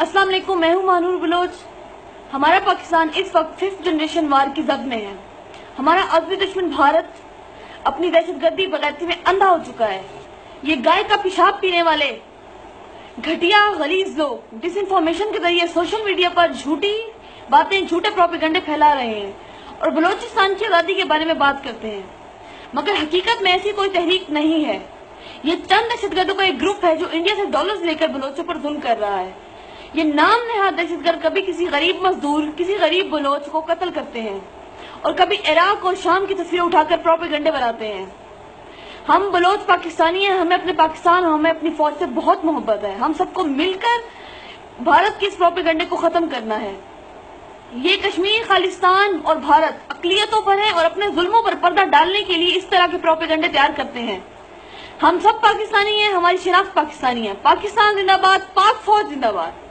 अस्सलाम वालेकुम मैं हूँ मानूर बलोच। हमारा पाकिस्तान इस वक्त फिफ्थ जनरेशन वार की जद में है। हमारा अजमी दुश्मन भारत अपनी दहशत गर्दी बगैती में अंधा हो चुका है। ये गाय का पेशाब पीने वाले, घटिया गलीज लोग डिस इन्फॉर्मेशन के ज़रिए सोशल मीडिया पर झूठी बातें, झूठे प्रोपिगंडे फैला रहे हैं और बलोचिस्तान की आज़ादी के बारे में बात करते हैं। मगर हकीकत में ऐसी कोई तहरीक नहीं है। ये चंद दहशत गर्दों का एक ग्रुप है जो इंडिया से डॉलर्स लेकर बलोचों पर जुल्म कर रहा है। یہ نام نہاد دہشت گرد کبھی کسی غریب مزدور، کسی غریب بلوچ کو قتل کرتے ہیں اور کبھی عراق اور شام کی تصویریں اٹھا کر پروپیگنڈے بناتے ہیں۔ ہم بلوچ پاکستانی ہیں، ہمیں اپنے پاکستان اور ہمیں اپنی فوج سے بہت محبت ہے۔ ہم سب کو مل کر بھارت کی اس پروپیگنڈے کو ختم کرنا ہے۔ یہ کشمیر خالستان اور بھارت اقلیتوں پر ہے اور اپنے ظلموں پر پردہ ڈالنے کے لیے اس طرح کے پروپیگنڈے تیار کرتے ہیں۔ ہم سب پاکستانی ہیں، ہماری شناخت پاکستانی ہے۔ پاکستان زندہ باد، پاک فوج زندہ باد۔